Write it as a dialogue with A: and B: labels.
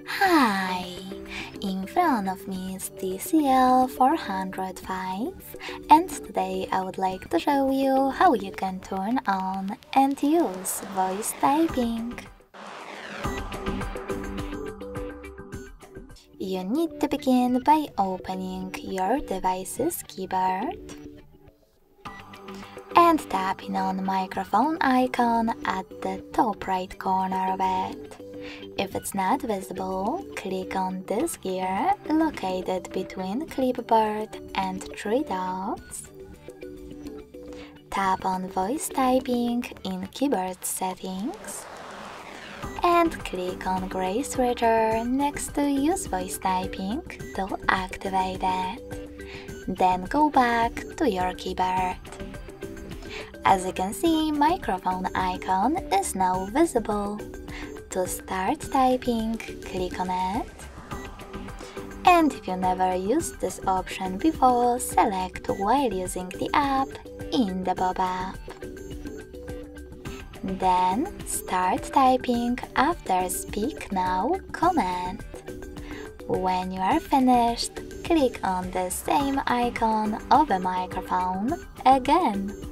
A: Hi! In front of me is TCL 405 and today I would like to show you how you can turn on and use voice typing. You need to begin by opening your device's keyboard and tapping on microphone icon at the top right corner of it. If it's not visible, click on this gear located between clipboard and three dots. Tap on voice typing in keyboard settings and click on gray switcher next to use voice typing to activate it. Then go back to your keyboard. As you can see, microphone icon is now visible. To start typing, click on it. And if you never used this option before, select while using the app in the pop-up. Then start typing after Speak Now command. When you are finished, click on the same icon of a microphone again.